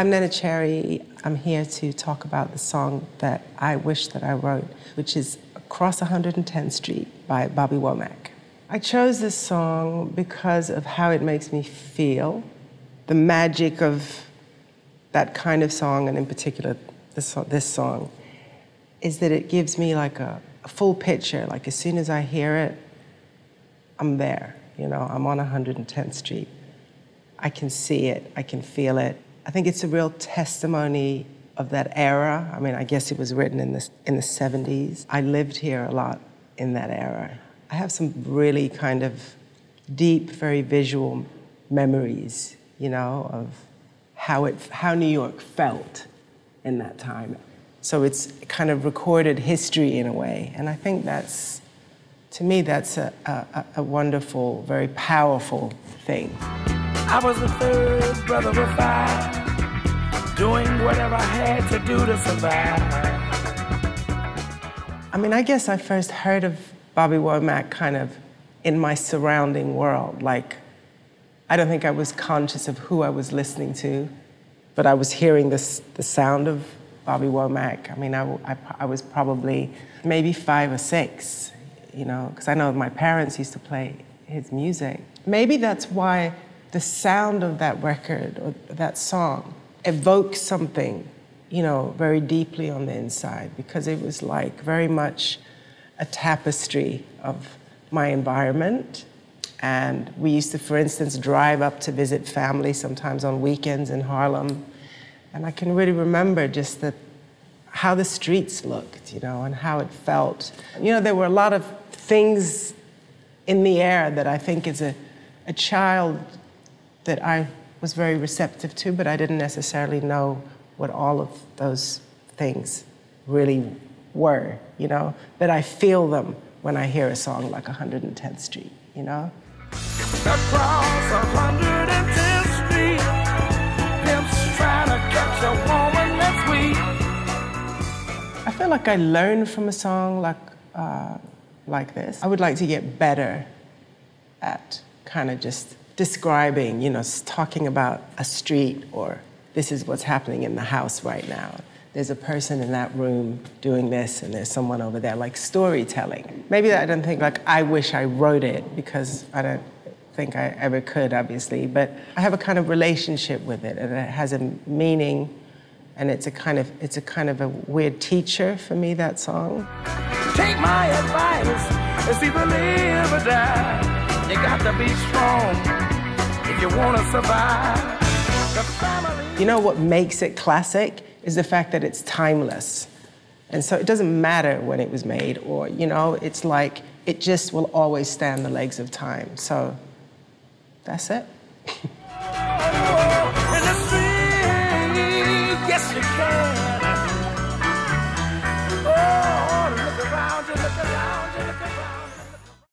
I'm Neneh Cherry. I'm here to talk about the song that I wish that I wrote, which is Across 110th Street by Bobby Womack. I chose this song because of how it makes me feel, the magic of that kind of song, and in particular this, this song, is that it gives me like a, a full picture. Like as soon as I hear it, I'm there. You know, I'm on 110th Street. I can see it, I can feel it. I think it's a real testimony of that era. I mean, I guess it was written in the, in the 70s. I lived here a lot in that era. I have some really kind of deep, very visual memories, you know, of how, it, how New York felt in that time. So it's kind of recorded history in a way. And I think that's, to me, that's a, a, a wonderful, very powerful thing. I was the third brother of five, doing whatever I had to do to survive. I mean, I guess I first heard of Bobby Womack kind of in my surrounding world. Like, I don't think I was conscious of who I was listening to, but I was hearing this, the sound of Bobby Womack. I mean, I, I, I was probably maybe five or six, you know, because I know my parents used to play his music. Maybe that's why the sound of that record or that song evokes something, you know, very deeply on the inside because it was like very much a tapestry of my environment. And we used to, for instance, drive up to visit family sometimes on weekends in Harlem. And I can really remember just the, how the streets looked, you know, and how it felt. You know, there were a lot of things in the air that I think as a, a child that I was very receptive to, but I didn't necessarily know what all of those things really were, you know, that I feel them when I hear a song like 110th Street, you know? Across 110th like I learn from a song like, uh, like this. I would like to get better at kind of just describing, you know, talking about a street or this is what's happening in the house right now. There's a person in that room doing this, and there's someone over there, like storytelling. Maybe I don't think like I wish I wrote it because I don't think I ever could, obviously, but I have a kind of relationship with it, and it has a meaning, and it's a kind of it's a kind of a weird teacher for me. That song. Take my advice, it's either live or die. You got to be strong if you want to survive. You know what makes it classic is the fact that it's timeless. And so it doesn't matter when it was made, or, you know, it's like it just will always stand the legs of time. So that's it. you can. Oh, look around you, look around.